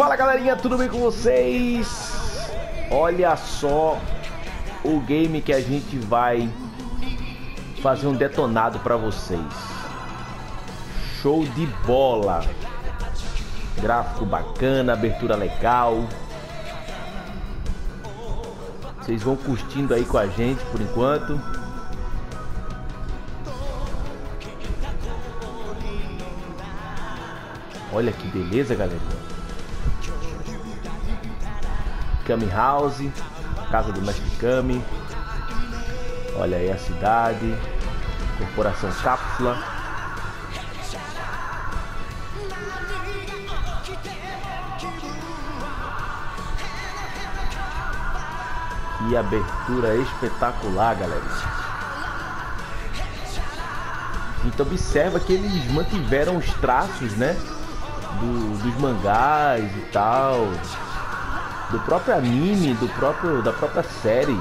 Fala galerinha, tudo bem com vocês? Olha só o game que a gente vai fazer um detonado para vocês. Show de bola. Gráfico bacana, abertura legal. Vocês vão curtindo aí com a gente por enquanto. Olha que beleza, galera. Kami House, casa do Mestre Kami. Olha aí a cidade. Corporação Cápsula. Que abertura espetacular, galera. Gente observa que eles mantiveram os traços, né? do, dos mangás e tal, do próprio anime, do próprio da própria série.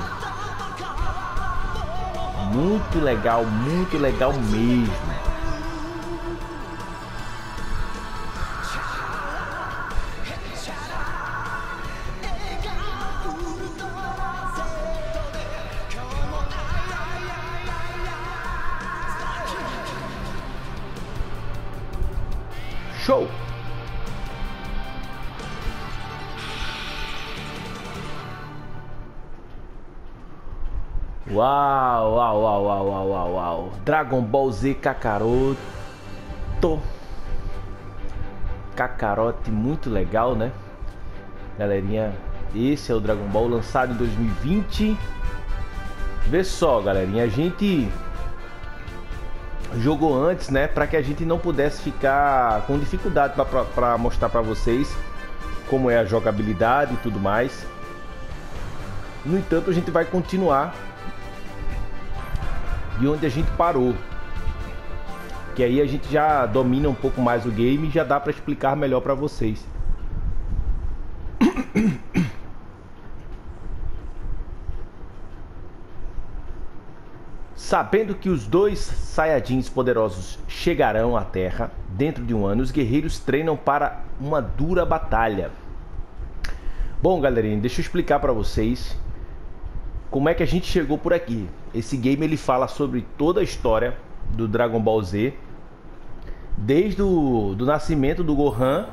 Muito legal, muito legal mesmo. Dragon Ball Z Kakaroto. Kakarote muito legal, né? Galerinha, esse é o Dragon Ball lançado em 2020. Vê só, galerinha, a gente jogou antes, né, para que a gente não pudesse ficar com dificuldade para mostrar para vocês como é a jogabilidade e tudo mais. No entanto, a gente vai continuar de onde a gente parou. Que aí a gente já domina um pouco mais o game e já dá para explicar melhor para vocês. Sabendo que os dois Saiyajins poderosos chegarão à Terra dentro de um ano, os guerreiros treinam para uma dura batalha. Bom, galerinha, deixa eu explicar para vocês como é que a gente chegou por aqui. Esse game ele fala sobre toda a história do Dragon Ball Z, desde o do nascimento do Gohan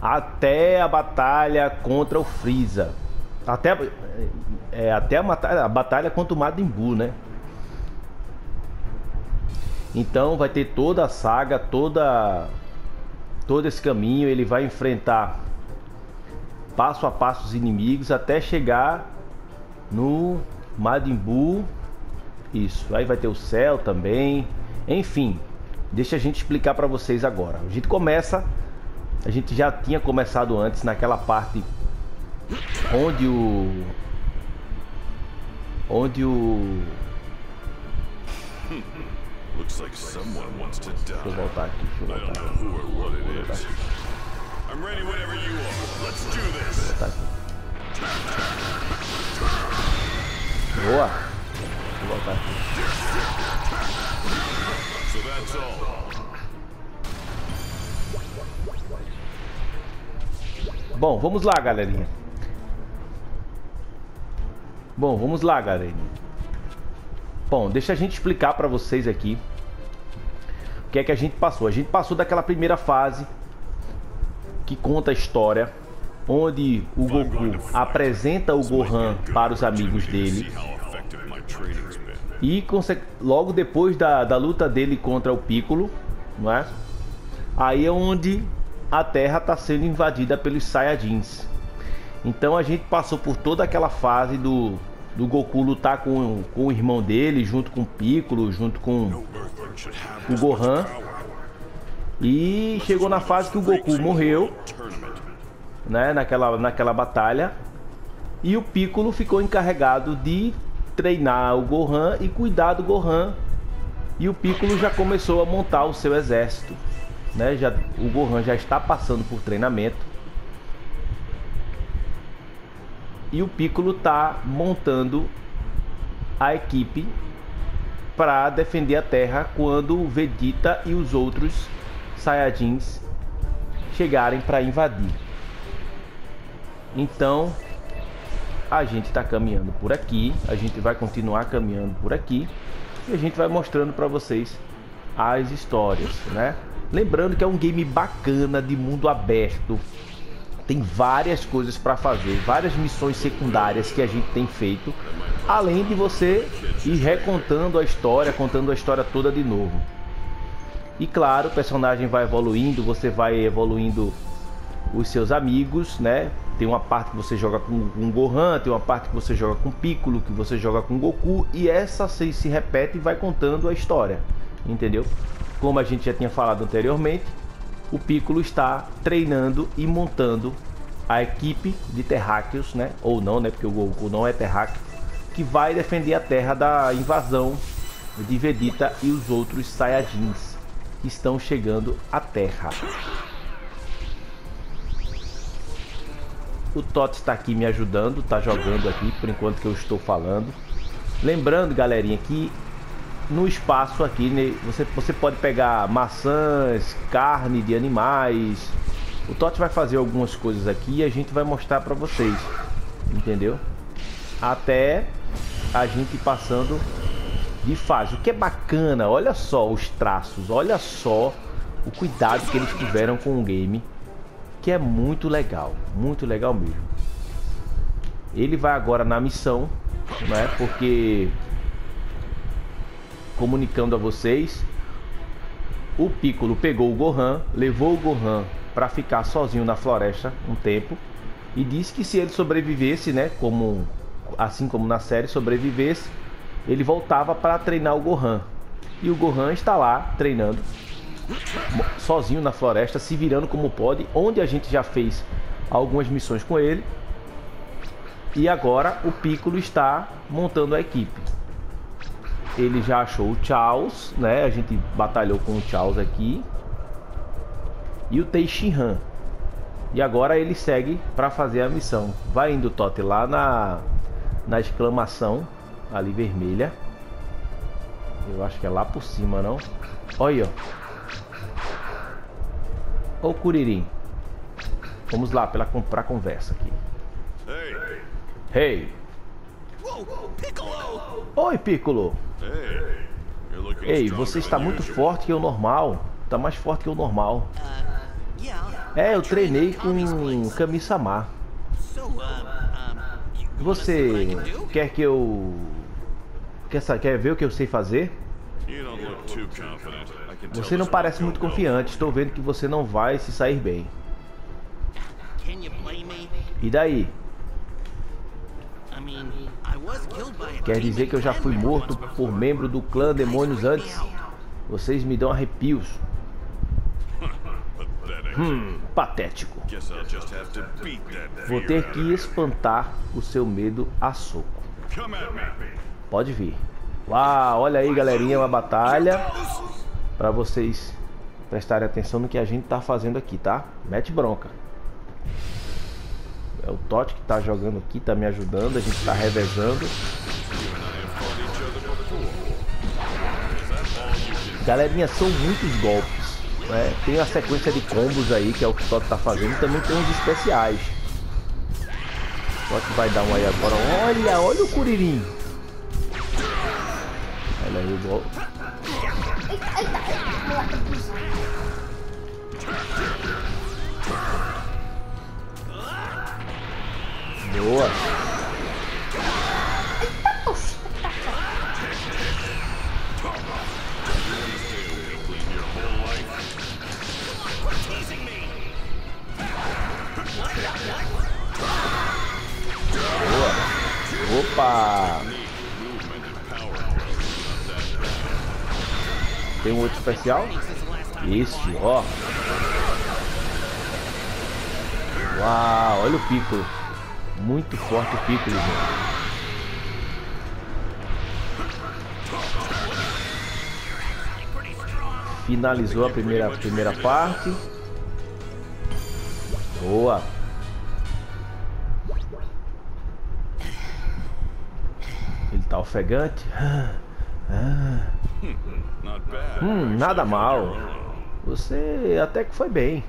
até a batalha contra o Freeza, até, é, até a, batalha, a batalha contra o Majin Buu, né? Então vai ter toda a saga, toda todo esse caminho, ele vai enfrentar passo a passo os inimigos até chegar no Majin Buu. Isso, aí vai ter o céu também. Enfim, deixa a gente explicar para vocês agora. A gente começa, a gente já tinha começado antes naquela parte onde o onde o Looks like someone wants to die. Deixa eu voltar aqui, deixa eu voltar. I'm ready whenever you are. Let's do this. Voltar aqui. Boa. Vou voltar aqui. Bom, vamos lá, galerinha. Bom, vamos lá, galerinha. Bom, deixa a gente explicar para vocês aqui o que é que a gente passou. A gente passou daquela primeira fase que conta a história onde o Goku apresenta o Gohan para os amigos dele. E logo depois da, da luta dele contra o Piccolo, não é? Aí é onde a Terra está sendo invadida pelos Saiyajins. Então a gente passou por toda aquela fase do, do Goku lutar com, com o irmão dele, junto com o Piccolo, junto com o Gohan. E chegou na fase que o Goku morreu né, naquela, naquela batalha. E o Piccolo ficou encarregado de treinar o Gohan e cuidar do Gohan. E o Piccolo já começou a montar o seu exército. Né? Já, o Gohan já está passando por treinamento. E o Piccolo está montando a equipe para defender a Terra quando o Vegeta e os outros Saiyajins chegarem para invadir. Então, a gente está caminhando por aqui, a gente vai continuar caminhando por aqui e a gente vai mostrando para vocês as histórias, né? Lembrando que é um game bacana de mundo aberto. Tem várias coisas para fazer, várias missões secundárias que a gente tem feito, além de você ir recontando a história, contando a história toda de novo. E claro, o personagem vai evoluindo, você vai evoluindo os seus amigos, né? Tem uma parte que você joga com, com Gohan, tem uma parte que você joga com Piccolo, que você joga com Goku, e essa se, se repete e vai contando a história, entendeu? Como a gente já tinha falado anteriormente, o Piccolo está treinando e montando a equipe de terráqueos, né? Ou não, né? Porque o Goku não é terráqueo, que vai defender a Terra da invasão de Vegeta e os outros Saiyajins que estão chegando à Terra. O Tot está aqui me ajudando, está jogando aqui por enquanto que eu estou falando. Lembrando, galerinha, que no espaço aqui né, você, você pode pegar maçãs, carne de animais. O Tot vai fazer algumas coisas aqui e a gente vai mostrar para vocês, entendeu? Até a gente passando de fase. O que é bacana, olha só os traços, olha só o cuidado que eles tiveram com o game que é muito legal, muito legal mesmo. Ele vai agora na missão, né? Porque comunicando a vocês, o Piccolo pegou o Gohan, levou o Gohan para ficar sozinho na floresta um tempo e disse que se ele sobrevivesse, né, como assim como na série sobrevivesse, ele voltava para treinar o Gohan. E o Gohan está lá treinando sozinho na floresta, se virando como pode, onde a gente já fez algumas missões com ele. E agora o Piccolo está montando a equipe. Ele já achou o Charles, né? A gente batalhou com o Charles aqui. E o Teixeira. E agora ele segue para fazer a missão. Vai indo Tote lá na na exclamação ali vermelha. Eu acho que é lá por cima, não? Olha, ó. Ô Curirim. Vamos lá pela pra conversa aqui. Hey. Oi, Piccolo. Ei, você está muito forte que o normal. Está mais forte que o normal. É, eu treinei com Kami-sama. Você quer que eu... Quer, quer ver o que eu sei fazer? Você não parece muito confiante. Estou vendo que você não vai se sair bem. E daí? Quer dizer que eu já fui morto por membro do clã Demônios antes? Vocês me dão arrepios. Hum, patético. Vou ter que espantar o seu medo a soco. Pode vir. Uau, olha aí, galerinha, uma batalha para vocês prestarem atenção no que a gente tá fazendo aqui, tá? Mete bronca. É o Totti que tá jogando aqui, tá me ajudando, a gente tá revezando. Galerinha, são muitos golpes. Né? Tem a sequência de combos aí, que é o que o Totti tá fazendo. Também tem uns especiais. O Totti vai dar um aí agora. Olha, olha o Curirim. Olha aí o golpe. Boa. Boa. Opa! Tem um outro especial? Este, ó. Uau, olha o Piccolo. Muito forte o Piccolo, gente. Finalizou a primeira, primeira parte. Boa. Ele tá ofegante. Ah. Hum, nada mal. Você até que foi bem.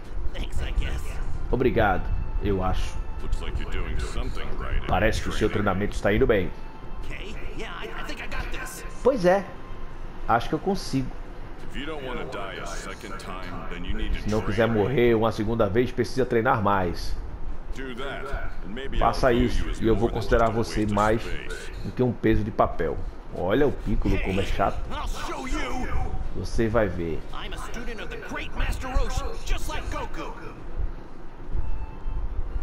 Obrigado, eu acho. Parece que o seu treinamento está indo bem. Pois é. Acho que eu consigo. Se não quiser morrer uma segunda vez, precisa treinar mais. Faça isso e eu vou considerar você mais do que um peso de papel. Olha o Piccolo como é chato. Você vai ver.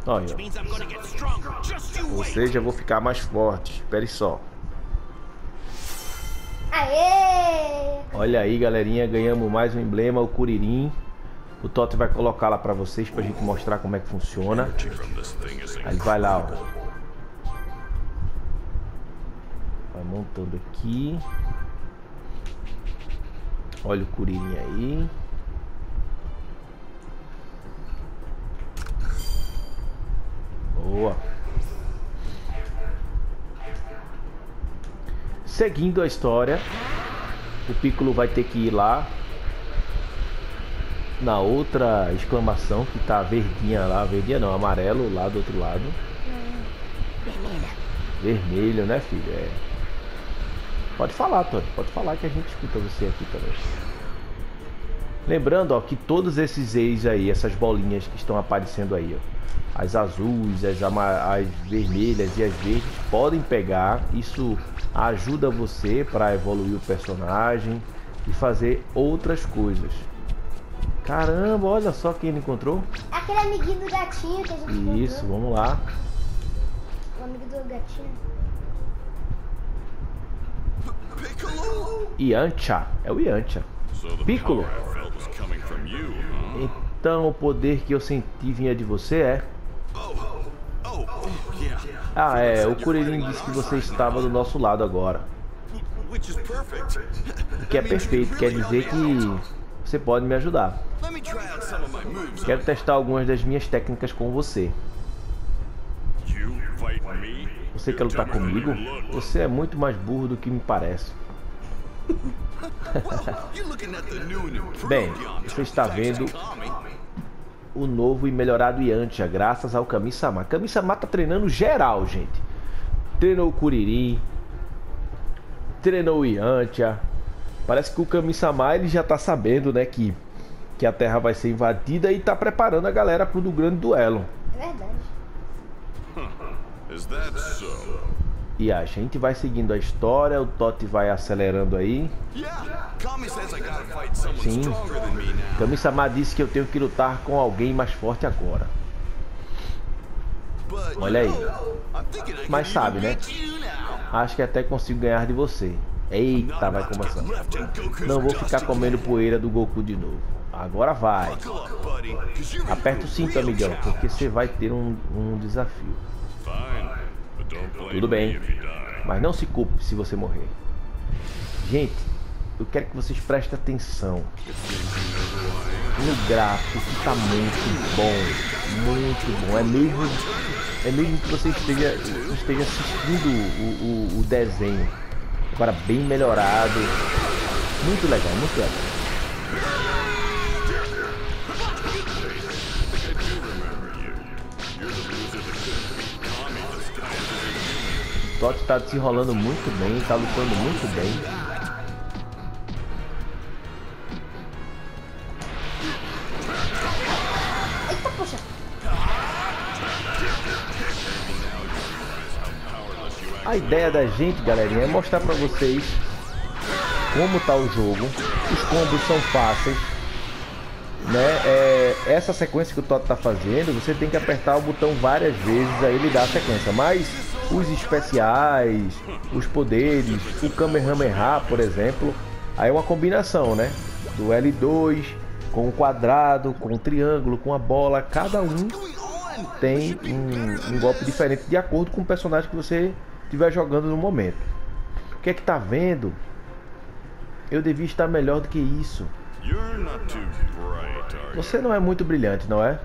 Olha. Ou seja, eu vou ficar mais forte. Espere só. Aê! Olha aí, galerinha, ganhamos mais um emblema, o Curirim. O Toto vai colocar lá pra vocês, pra gente mostrar como é que funciona. Aí vai lá, ó. Vai montando aqui. Olha o Curirim aí. Boa. Seguindo a história, o Piccolo vai ter que ir lá na outra exclamação que tá verdinha lá, verdinha não, amarelo lá do outro lado. Vermelho, né, filho? É. Pode falar, Tony, pode falar que a gente escuta você aqui também. Lembrando, ó, que todos esses ex aí, essas bolinhas que estão aparecendo aí, ó, as azuis, as, as vermelhas e as verdes podem pegar. Isso ajuda você para evoluir o personagem e fazer outras coisas. Caramba, olha só quem ele encontrou. Aquele amiguinho do gatinho que a gente Isso, encontrou. vamos lá. O amigo do gatinho. Yancha, é o Yancha. Piccolo. Então o poder que eu senti vinha de você é. Ah, é. O Kuririn disse que você estava do nosso lado agora. O que é perfeito, quer dizer que você pode me ajudar. Quero testar algumas das minhas técnicas com você. Você quer lutar comigo? Você é muito mais burro do que me parece. Bem, você está vendo o novo e melhorado Yantia, graças ao Kami-sama. Kami-sama tá treinando geral, gente. Treinou o Kuririn, treinou o Yantia. Parece que o Kami-sama ele já tá sabendo, né, que, que a Terra vai ser invadida e tá preparando a galera pro do grande duelo. É verdade. E a gente vai seguindo a história, o Totti vai acelerando aí. Sim. Kami-sama disse que eu tenho que lutar com alguém mais forte agora. Olha aí. Mas sabe, né? Acho que até consigo ganhar de você. Eita, vai começando. Não vou ficar comendo poeira do Goku de novo. Agora vai. Aperta o cinto, amigão, porque você vai ter um, um desafio. Tudo bem, mas não se culpe se você morrer. Gente, eu quero que vocês prestem atenção no gráfico que tá muito bom, muito bom. É mesmo, é mesmo que você esteja, esteja assistindo o, o, o desenho, agora bem melhorado, muito legal, muito legal. Totti tá desenrolando muito bem, tá lutando muito bem. A ideia da gente, galerinha, é mostrar pra vocês como tá o jogo. Os combos são fáceis. Né? É, essa sequência que o Toto tá fazendo, você tem que apertar o botão várias vezes, aí ele dá a sequência. Mas os especiais, os poderes, o Kamehameha, por exemplo, aí é uma combinação, né? Do L2 com o quadrado, com o triângulo, com a bola, cada um tem um, um golpe diferente de acordo com o personagem que você estiver jogando no momento. O que é que tá vendo? Eu devia estar melhor do que isso. Você não é muito brilhante, não é?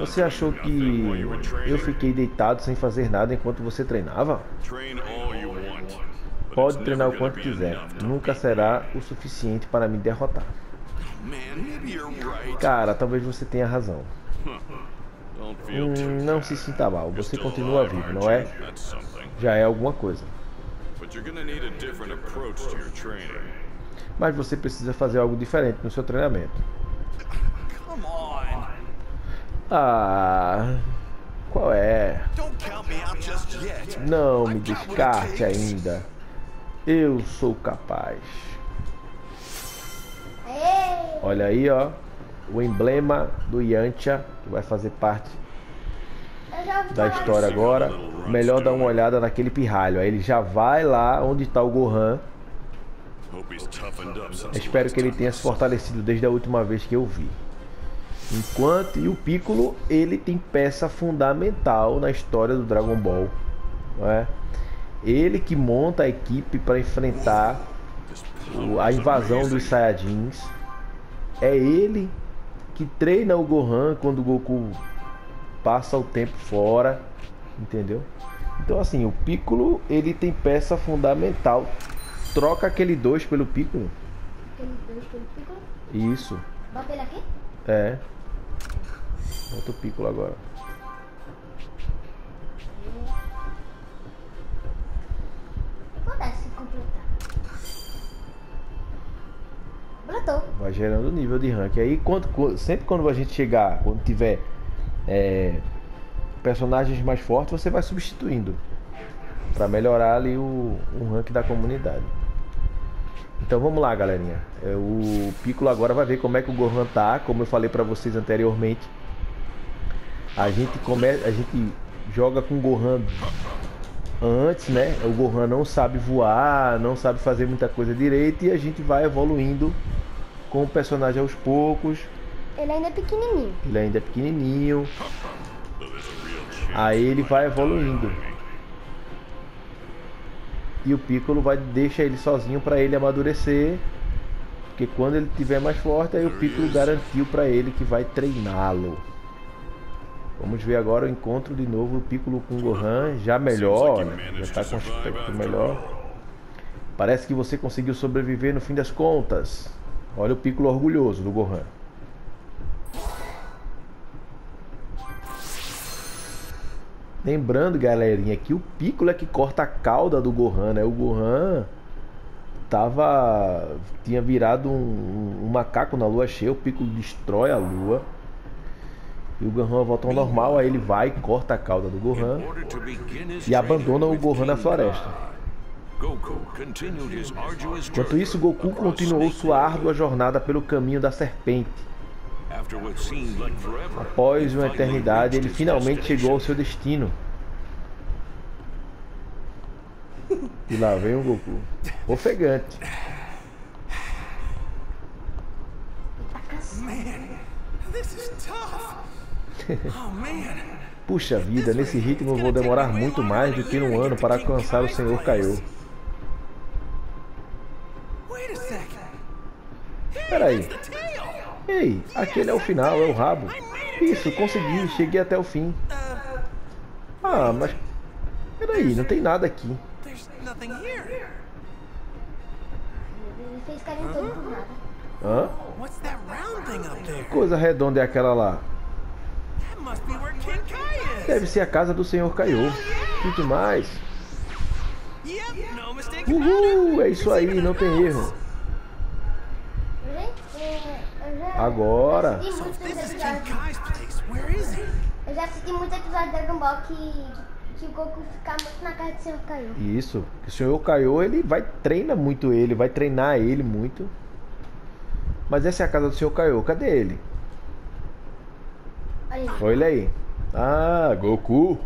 Você achou que eu fiquei deitado sem fazer nada enquanto você treinava? Pode treinar o quanto quiser, nunca será o suficiente para me derrotar. Cara, talvez você tenha razão. Hum, não se sinta mal, você continua vivo, não é? Já é alguma coisa. Mas você precisa fazer algo diferente no seu treinamento. Ah, qual é? Não me descarte ainda. Eu sou capaz. Olha aí, ó. O emblema do Yantia, que vai fazer parte da história agora. Melhor dar uma olhada naquele pirralho. Aí ele já vai lá onde está o Gohan. Espero que ele tenha se fortalecido desde a última vez que eu vi. Enquanto e o Piccolo, ele tem peça fundamental na história do Dragon Ball, não é? Ele que monta a equipe para enfrentar a invasão dos Saiyajins. É ele que treina o Gohan quando o Goku passa o tempo fora, entendeu? Então assim, o Piccolo, ele tem peça fundamental. Troca aquele 2 pelo Piccolo. Aquele 2 pelo Piccolo? Isso. Bota ele aqui? É. Bota o Piccolo agora. acontece se completar? Vai gerando nível de rank. Aí quando, sempre quando a gente chegar, quando tiver é, personagens mais fortes, você vai substituindo. para melhorar ali o, o rank da comunidade. Então vamos lá, galerinha. É, o Piccolo agora vai ver como é que o Gohan tá, como eu falei para vocês anteriormente. A gente come... a gente joga com o Gohan antes, né? O Gohan não sabe voar, não sabe fazer muita coisa direito e a gente vai evoluindo com o personagem aos poucos. Ele ainda é pequenininho. Ele ainda é pequenininho. Aí ele vai evoluindo. E o Piccolo vai deixar ele sozinho para ele amadurecer. Porque quando ele tiver mais forte, aí o Piccolo garantiu para ele que vai treiná-lo. Vamos ver agora o encontro de novo o Piccolo com o Gohan, já melhor, né? já está com aspecto melhor. Parece que você conseguiu sobreviver no fim das contas. Olha o Piccolo orgulhoso do Gohan. Lembrando, galerinha, que o Piccolo é que corta a cauda do Gohan, né? O Gohan tava tinha virado um, um macaco na lua cheia, o Piccolo destrói a lua. E o Gohan volta ao normal, aí ele vai, corta a cauda do Gohan e abandona o Gohan na floresta. Enquanto isso, Goku continuou sua árdua jornada pelo caminho da serpente. Após uma eternidade, ele finalmente chegou ao seu destino. E lá vem o Goku, ofegante. Tough. Puxa vida, nesse ritmo vou demorar muito mais do que um ano para alcançar o Senhor Kaiô. Peraí. Ei, aquele é o final, é o rabo. Isso, consegui, cheguei até o fim. Ah, mas... Peraí, não tem nada aqui. Hã? Coisa redonda é aquela lá? Deve ser a casa do Senhor Kaiô. Que demais. Uhul, é isso aí, não tem erro. Agora. Eu já assisti muitos episódios de Dragon Ball que, que o Goku fica muito na casa do Senhor Kaiô. Isso. O Senhor Kaiô, ele vai treina muito ele, vai treinar ele muito. Mas essa é a casa do Senhor Kaiô. Cadê ele? Olha ele aí. Ah, Goku.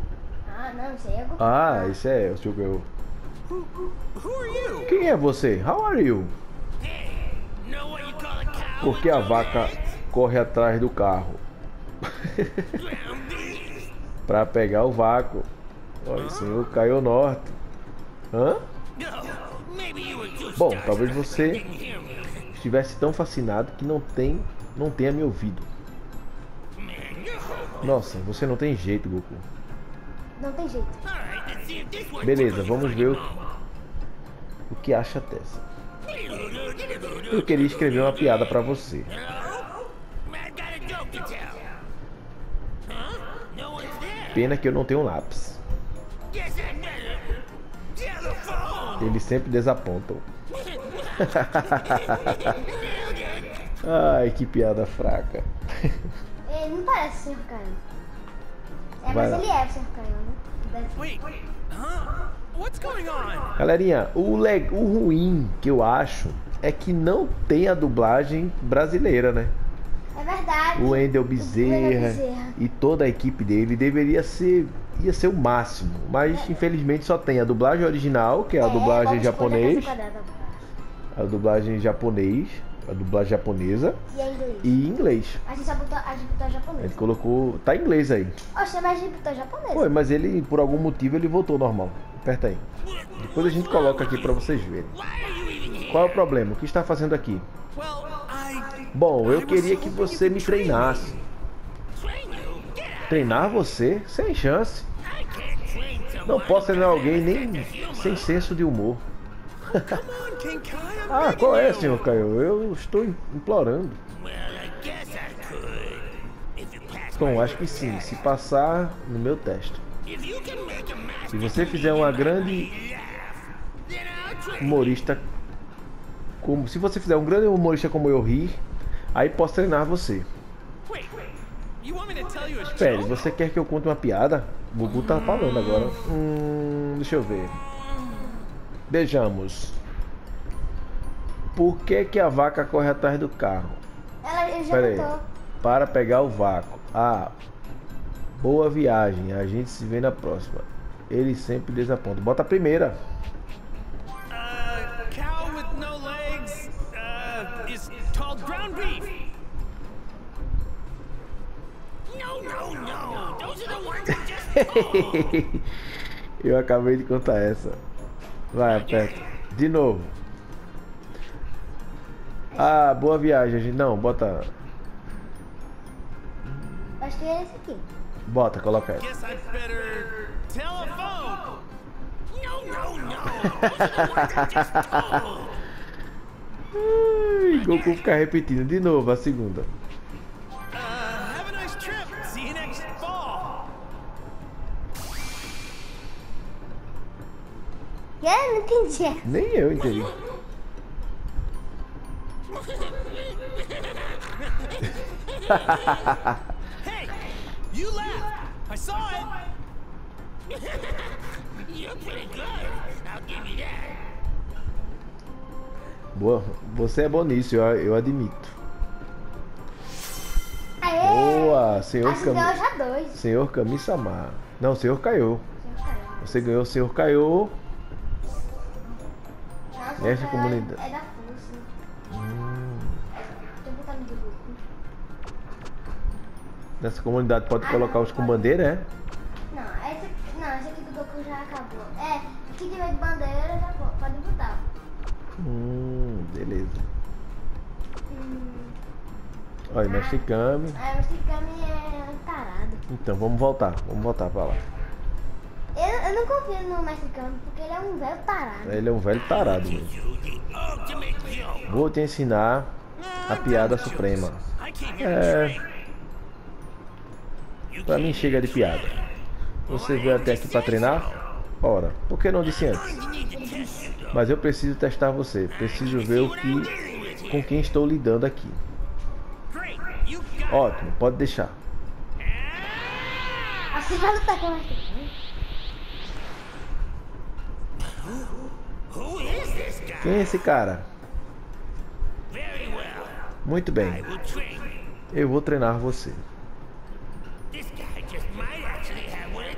Ah, não, isso aí é Goku. Ah, isso é o seu Goku. Quem é você? How are you? Por que a vaca corre atrás do carro? pra pegar o vácuo. Olha, o senhor caiu norte. Hã? Bom, talvez você estivesse tão fascinado que não tem, não tenha me ouvido. Nossa, você não tem jeito, Goku. Não tem jeito. Beleza, vamos ver o, o que acha Tessa. Eu queria escrever uma piada pra você. Pena que eu não tenho um lápis. Eles sempre desapontam. Ai, que piada fraca. Ele não parece ser Caio. É, Vai mas lá. ele é ser Caio, né? Galerinha, o, le- o ruim que eu acho é que não tem a dublagem brasileira, né? É verdade. O Wendel Bezerra Bezerra. e toda a equipe dele deveria ser ia ser o máximo, mas infelizmente só tem a dublagem original, que é a É, dublagem japonês, quadrada. a dublagem japonês, a dublagem japonesa E é inglês. e inglês. A gente só botou, a gente botou japonês. Ele colocou, tá em inglês aí. Oxe, mas a gente botou japonês. Foi, mas ele por algum motivo ele voltou normal. Aperta aí. Depois a gente coloca aqui pra vocês verem. Qual é o problema? O que está fazendo aqui? Bom, eu queria que você me treinasse. Treinar você? Sem chance. Não posso treinar alguém nem sem senso de humor. Ah, qual é, senhor Caio? Eu estou implorando. Bom, acho que sim, se passar no meu teste. Se você fizer uma grande humorista como se você fizer um grande humorista como eu rir, aí posso treinar você. Espere, você quer que eu conte uma piada? O Gugu tá falando agora. Hum, deixa eu ver. Vejamos. Por que, que a vaca corre atrás do carro? Ela já Pera aí. botou. Para pegar o vácuo. Ah, boa viagem. A gente se vê na próxima. Ele sempre desaponta. Bota a primeira. eu acabei de contar essa. Vai, aperta. De novo. Ah, boa viagem. gente. Não, bota. Acho que é esse aqui. Bota, coloca. Ai, Goku fica repetindo de novo a segunda. É, não entendi. Nem eu entendi. Hey, you laughed. I saw it. You're pretty good. I'll give you that. Boa, você é bom nisso, eu, eu admito. Aê! Boa, senhor Kami. Senhor Kami-sama. Não, senhor Kaiô. Você ganhou o senhor Kaiô. Nossa, Essa cara, comunidade. É da força. Hum, nessa comunidade pode colocar os com bandeira, é? Não, esse, não, esse aqui do Goku já acabou. É, que tiver de bandeira já po- pode botar. Hum, beleza. Hum, Olha, Kami. aí o Shikami é tarado. Então, vamos voltar. Vamos voltar pra lá. Eu, eu não confio no Mestre Kami, porque ele é um velho tarado. Ele é um velho tarado mesmo. Vou te ensinar a piada suprema. É, pra mim chega de piada. Você veio até aqui pra treinar? Ora, por que não disse antes? Mas eu preciso testar você. Preciso ver o que com quem estou lidando aqui. Ótimo, pode deixar. Assim vai lutar com o Mestre Kami. Who is this guy? Quem é esse cara? Muito bem, eu vou treinar você.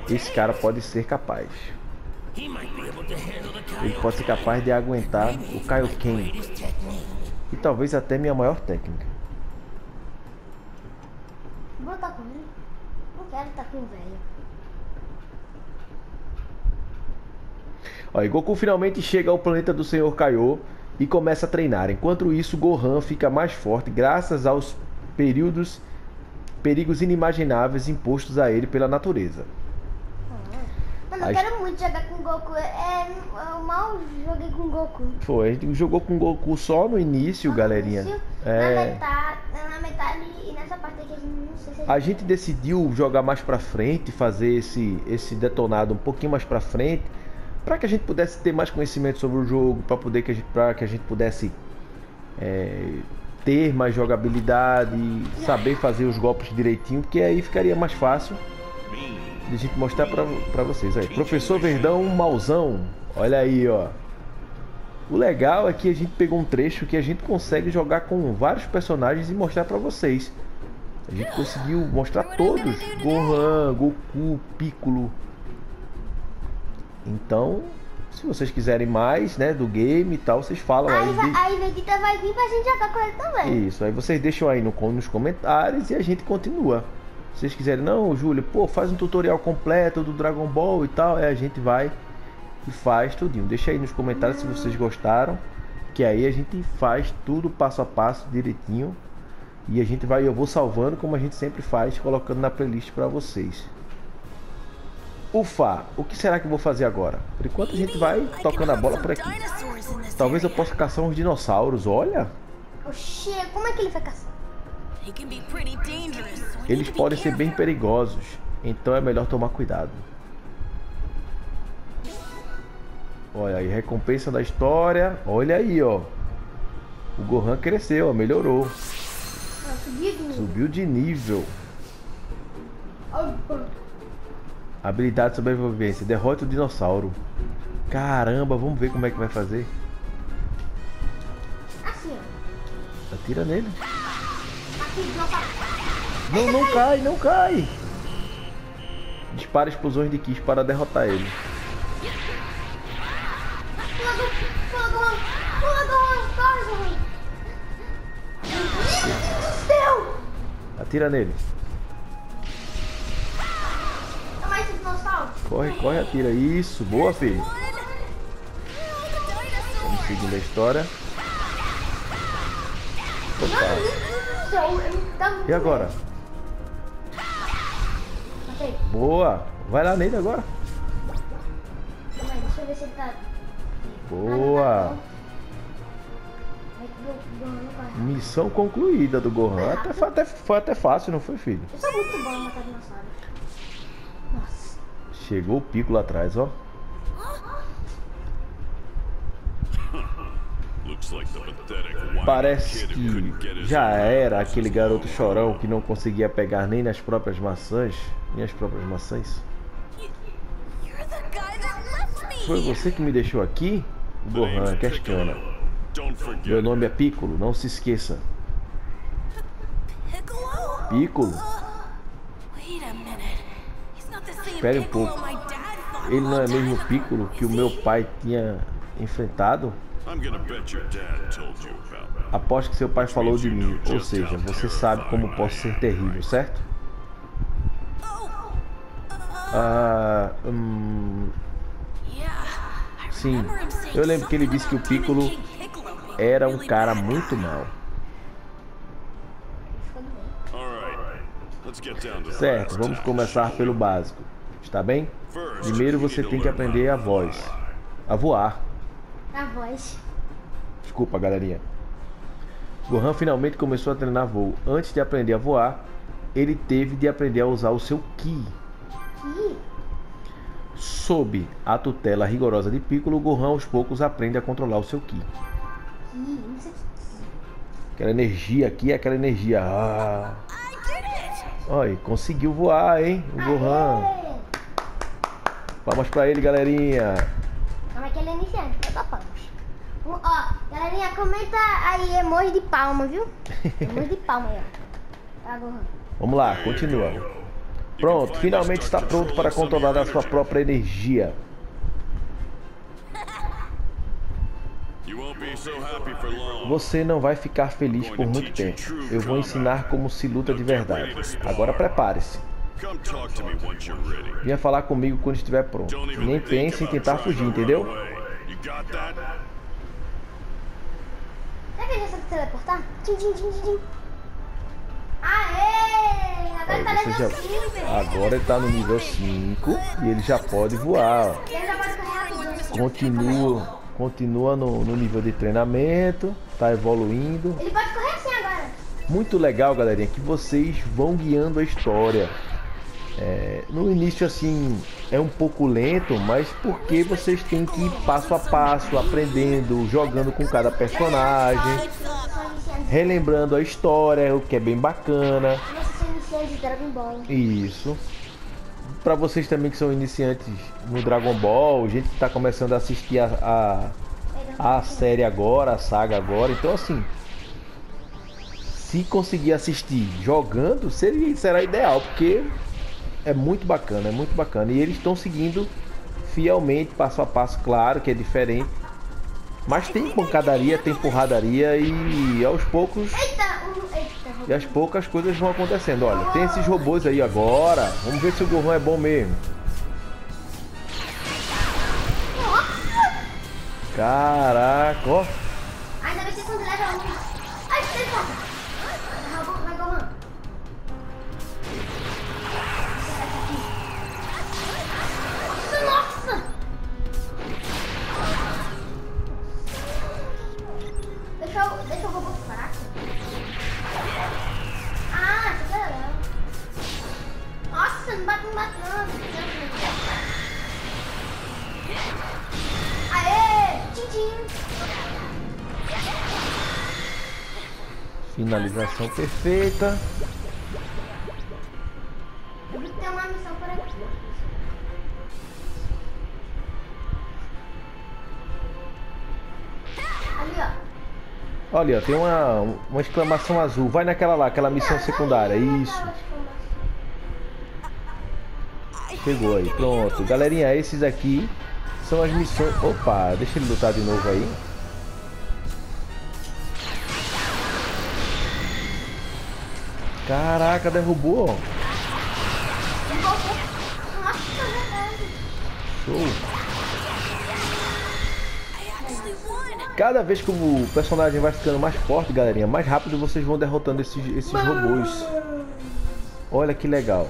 Esse cara pode ser capaz. Ele pode ser capaz de aguentar o Kaioken e talvez até minha maior técnica. Vou lutar com ele. Não quero estar com o velho. Ó, Goku finalmente chega ao planeta do Senhor Kaiô e começa a treinar. Enquanto isso, Gohan fica mais forte graças aos períodos, perigos inimagináveis impostos a ele pela natureza. Mano, eu quero muito jogar com o Goku. É, eu mal joguei com Goku. Foi, a gente jogou com Goku só no início, galerinha. Na É, metade, na na metade e nessa parte aqui a gente não sei se A gente decidiu jogar mais pra frente, fazer esse, esse detonado um pouquinho mais pra frente, para que a gente pudesse ter mais conhecimento sobre o jogo, para poder que a gente, pra que a gente pudesse é, ter mais jogabilidade, saber fazer os golpes direitinho, porque aí ficaria mais fácil de a gente mostrar pra vocês. Aí, Professor Verdão Mauzão, olha aí, ó. O legal é que a gente pegou um trecho que a gente consegue jogar com vários personagens e mostrar pra vocês. A gente conseguiu mostrar todos: Gohan, Goku, Piccolo. Então, se vocês quiserem mais, né, do game e tal, vocês falam aí. Aí, de- aí Vegeta vai vir pra gente jogar com ele também. Isso, aí vocês deixam aí no, nos comentários e a gente continua. Se vocês quiserem, não, Júlio, pô, faz um tutorial completo do Dragon Ball e tal, aí a gente vai e faz tudinho. Deixa aí nos comentários se vocês gostaram, que aí a gente faz tudo passo a passo, direitinho. E a gente vai, eu vou salvando como a gente sempre faz, colocando na playlist pra vocês. Ufa, o que será que eu vou fazer agora? Por enquanto a gente vai tocando a bola por aqui. Talvez eu possa caçar uns dinossauros, olha. Oxê, como é que ele vai caçar? Eles podem ser bem perigosos, então é melhor tomar cuidado. Olha aí, recompensa da história. Olha aí, ó. O Gohan cresceu, ó, melhorou. Subiu de novo. Subiu de nível. Habilidade de sobrevivência. Derrote o dinossauro. Caramba, vamos ver como é que vai fazer. Assim, ó. Atira nele. Não, não cai, não cai. Dispara explosões de Kiss para derrotar ele. Pula, Gohan. Corre, corre, atira. Isso, boa, filho. Vamos seguindo a história. Opa. E agora? Boa. Vai lá nele agora. Deixa eu ver se ele tá... Boa. Missão concluída do Gohan. Até, foi, até, foi até fácil, não foi, filho? Eu sou muito bom matar dinossauro. Chegou o pico lá atrás, ó. Parece que já era aquele garoto chorão que não conseguia pegar nem nas próprias maçãs. Nem as próprias maçãs. Foi você que me deixou aqui? Gohan questiona. Forget Meu nome é Piccolo, não se esqueça. Piccolo? Espere um pouco. Ele não é mesmo o Piccolo que o meu pai tinha enfrentado? Aposto que seu pai falou de mim, ou seja, você sabe como posso ser terrível, certo? Ah, hum, sim. Eu lembro que ele disse que o Piccolo era um cara muito to Certo, vamos começar pelo básico. Está bem? Primeiro você tem que aprender a voz. A voar. A voz. Desculpa, galerinha. Gohan finalmente começou a treinar voo. Antes de aprender a voar, ele teve de aprender a usar o seu Ki. Sob a tutela rigorosa de Piccolo, Gohan aos poucos aprende a controlar o seu Ki. se... Aquela energia aqui é aquela energia. Ah. Olha, conseguiu voar, hein? O Gohan. Palmas pra ele, galerinha. Calma que ele é iniciante, vai dar palmas. Ó, galerinha, comenta aí emoji de palma, viu? Emoji de palma aí, ó. Tá. Vamos lá, continua. Pronto, finalmente está pronto para controlar a sua própria energia. You won't be so happy for long. Você não vai ficar feliz por muito tempo. Eu vou ensinar como se luta de verdade. Agora prepare-se. Venha falar comigo quando estiver pronto. Nem pense em tentar fugir, entendeu? Será que ele já sabe se teleportar? Tchim, tchim, tchim, tchim. Aê! Agora Aí tá já... 5. Agora ele tá no nível 5 e ele já pode voar. ó. Continua, continua no, no nível de treinamento, tá evoluindo. Ele pode correr assim agora. muito legal, galerinha, que vocês vão guiando a história. É, no início assim é um pouco lento, mas porque vocês têm que ir passo a passo, aprendendo, jogando com cada personagem, relembrando a história, o que é bem bacana. Isso. Para vocês também que são iniciantes no Dragon Ball, gente que está começando a assistir a, a, a série agora, a saga agora, então assim, se conseguir assistir jogando, seria, será ideal, porque é muito bacana, é muito bacana. E eles estão seguindo fielmente, passo a passo, claro que é diferente. Mas tem pancadaria, tem porradaria e aos poucos. E aos poucos as coisas vão acontecendo. Olha, tem esses robôs aí agora. Vamos ver se o Gohan é bom mesmo. Caraca, ó. Ainda bem que vocês são de level 1. Ai, Finalização perfeita. Tem uma missão por aqui. Ali, ó. Olha, tem uma, uma exclamação azul. Vai naquela lá, aquela missão secundária. Isso. Chegou aí, pronto. Galerinha, esses aqui são as missões. Opa, deixa ele lutar de novo aí. Caraca, derrubou. ó. Show. Cada vez que o personagem vai ficando mais forte, galerinha, mais rápido vocês vão derrotando esses, esses robôs. Olha que legal.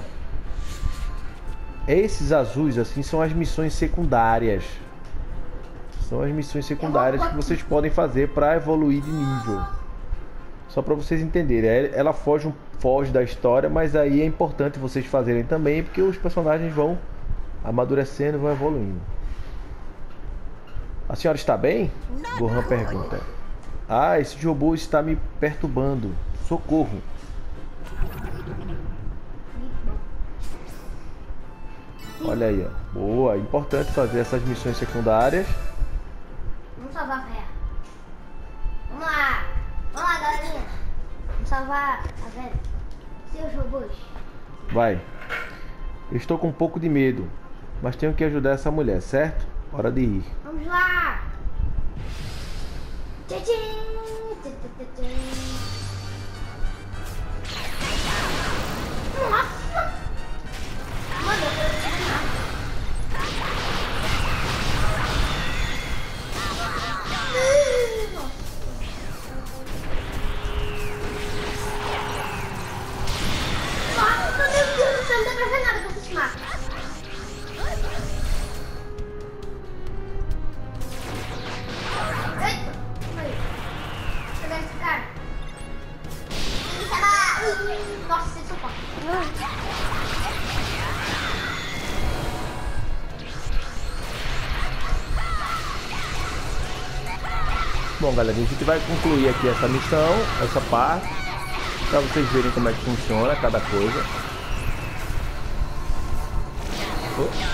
Esses azuis assim são as missões secundárias. São as missões secundárias que vocês podem fazer para evoluir de nível. Só para vocês entenderem, é- ela foge, um- foge da história, mas aí é importante vocês fazerem também, porque os personagens vão amadurecendo, vão evoluindo. A senhora está bem? Gohan pergunta. Ah, esse robô está me perturbando. Socorro. Olha aí, ó. Boa, importante fazer essas missões secundárias. Vamos salvar a. Vamos lá. Vamos lá, galerinha. Salvar a velha. Seus robôs. Vai. Estou com um pouco de medo, mas tenho que ajudar essa mulher, certo? Hora de ir. Vamos lá. Tchim, tchim. Tchim, tchim, tchim. Galera, a gente vai concluir aqui essa missão, essa parte, para vocês verem como é que funciona cada coisa. Oh.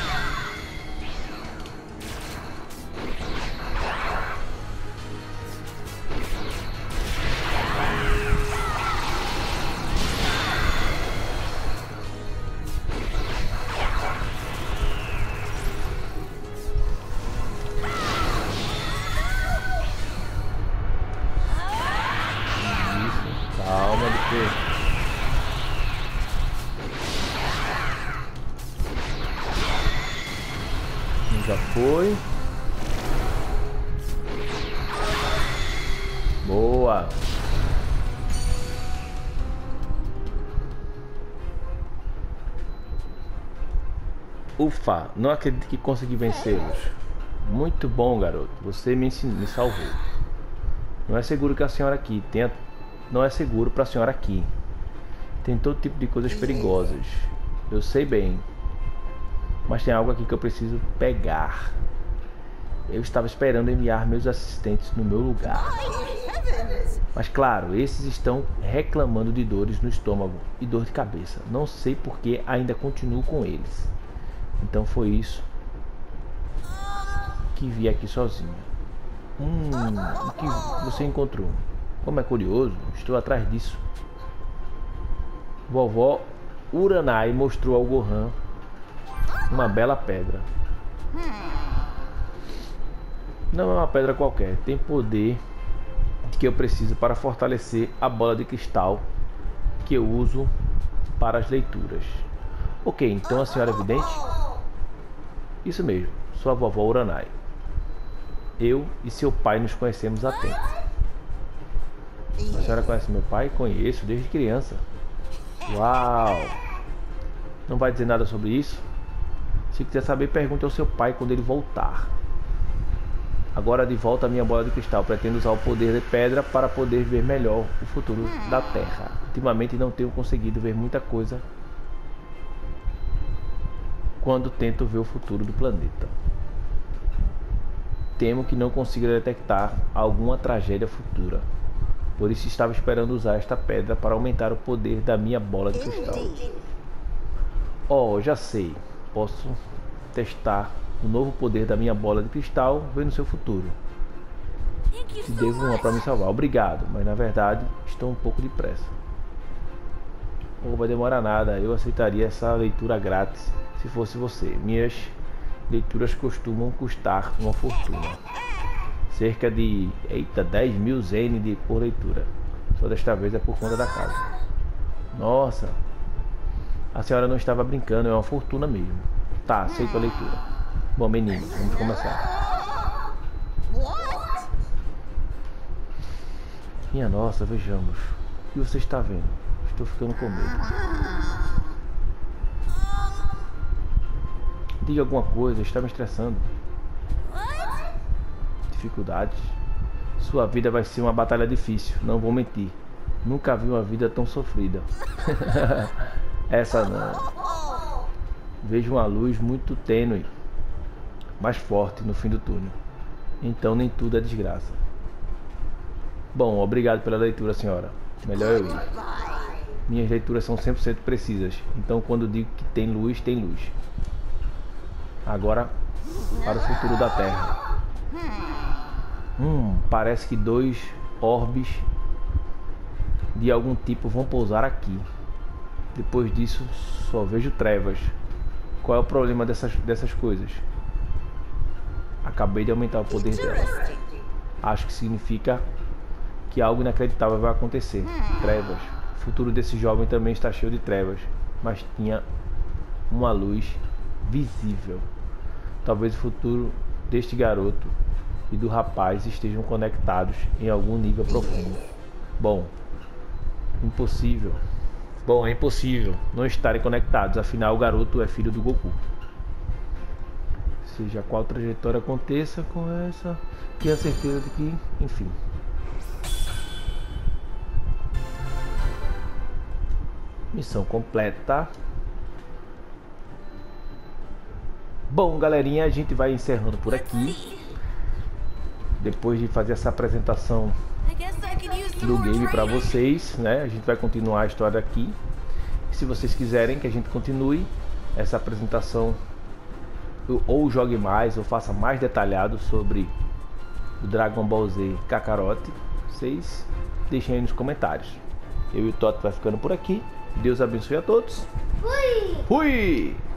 Já foi. Boa. Ufa, não acredito que consegui vencê-los. Muito bom, garoto. Você me, ensin- me salvou. Não é seguro que a senhora aqui tenha não é seguro para a senhora aqui. Tem todo tipo de coisas perigosas. Eu sei bem. Mas tem algo aqui que eu preciso pegar. Eu estava esperando enviar meus assistentes no meu lugar. Mas claro, esses estão reclamando de dores no estômago e dor de cabeça. Não sei porque ainda continuo com eles. Então foi isso que vi aqui sozinho. Hum, o que você encontrou? Como é curioso, estou atrás disso. Vovó Uranai mostrou ao Gohan uma bela pedra. Não é uma pedra qualquer, tem poder que eu preciso para fortalecer a bola de cristal que eu uso para as leituras. Ok, então a senhora é vidente? Isso mesmo, sou a vovó Uranai. Eu e seu pai nos conhecemos há tempo. A senhora conhece meu pai? Conheço desde criança. Uau! Não vai dizer nada sobre isso? Se quiser saber, pergunte ao seu pai quando ele voltar. Agora de volta à minha bola de cristal. Pretendo usar o poder de pedra para poder ver melhor o futuro da Terra. Ultimamente não tenho conseguido ver muita coisa quando tento ver o futuro do planeta. Temo que não consiga detectar alguma tragédia futura. Por isso estava esperando usar esta pedra para aumentar o poder da minha bola de cristal. Oh, já sei. Posso testar o novo poder da minha bola de cristal vendo seu futuro. E devo uma para me salvar. Obrigado, mas na verdade estou um pouco depressa. Não vai demorar nada. Eu aceitaria essa leitura grátis se fosse você. Minhas leituras costumam custar uma fortuna. Cerca de, eita, 10 mil zen de por leitura. Só desta vez é por conta da casa. Nossa, a senhora não estava brincando, é uma fortuna mesmo. Tá, aceito a leitura. Bom, menino, vamos começar. Minha nossa, vejamos. O que você está vendo? Estou ficando com medo. Diga alguma coisa, está me estressando. Dificuldades. Sua vida vai ser uma batalha difícil, não vou mentir. Nunca vi uma vida tão sofrida. Essa não. Vejo uma luz muito tênue, mas forte no fim do túnel. Então nem tudo é desgraça. Bom, obrigado pela leitura, senhora. Melhor eu ir. Minhas leituras são 100% precisas, então quando digo que tem luz, tem luz. Agora para o futuro da Terra. Hum, parece que dois orbes de algum tipo vão pousar aqui. Depois disso, só vejo trevas. Qual é o problema dessas, dessas coisas? Acabei de aumentar o poder dela. Acho que significa que algo inacreditável vai acontecer. Trevas. O futuro desse jovem também está cheio de trevas, mas tinha uma luz visível. Talvez o futuro deste garoto e do rapaz estejam conectados em algum nível profundo. Bom, impossível. Bom, é impossível não estarem conectados, afinal o garoto é filho do Goku. Seja qual trajetória aconteça com essa, tenha certeza de que, enfim. Missão completa. Bom, galerinha, a gente vai encerrando por aqui. Depois de fazer essa apresentação do game para vocês, né? A gente vai continuar a história aqui. Se vocês quiserem que a gente continue essa apresentação ou jogue mais ou faça mais detalhado sobre o Dragon Ball Z Kakarot, vocês deixem aí nos comentários. Eu e o Toto vai ficando por aqui. Deus abençoe a todos. Fui! Fui!